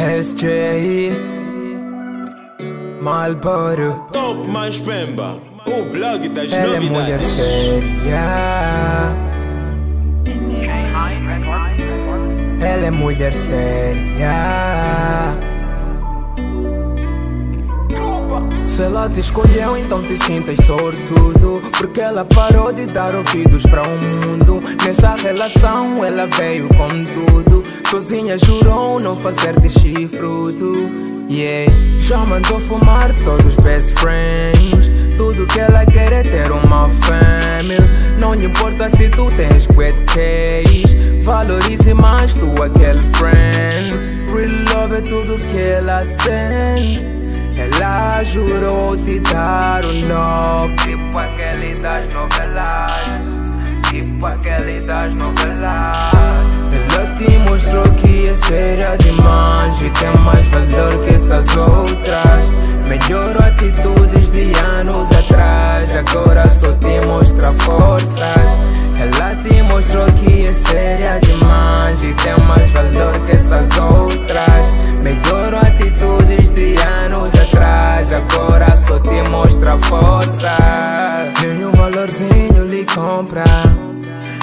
SJ Malboro. Top mais Pemba, o blog das Ela é mulher séria. Ela é mulher séria Se ela te escolheu, então te sintas sortudo. Porque ela parou de dar ouvidos para o mundo. Nessa relação ela veio com tudo. Sozinha jurou não fazer de chifrudo Yeah, já mandou fumar todos best friends. Tudo que ela quer é ter uma family. Não lhe importa se tu tens case Valorize mais tu aquele friend Real love é tudo que ela sente ela jurou te dar o love Tipo aquele das novelas. Tipo aquele das novelas. Ela te mostrou que é séria demais E tem mais valor que essas outras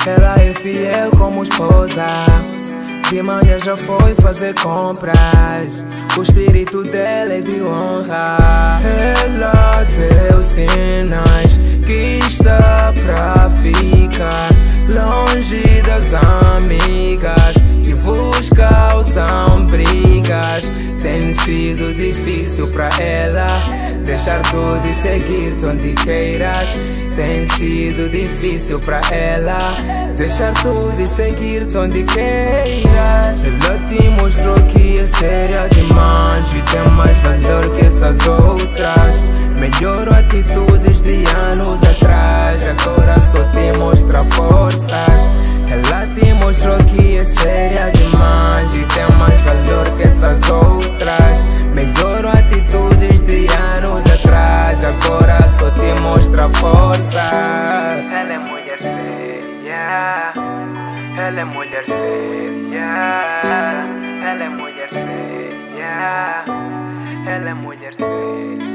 Ela é fiel como esposa. De manhã já foi fazer compras. O espírito dela é de honra. Ela deu sinais Que está pra ficar Tem sido difícil pra ela Deixar tudo e seguir-te onde queiras. Tem sido difícil pra ela Deixar tudo e seguir-te onde queiras. Ela te mostrou que é séria demais E tem mais valor que essas outras. Melhorou atitudes de anos Ela é mulher séria Ela é mulher séria Ela é mulher séria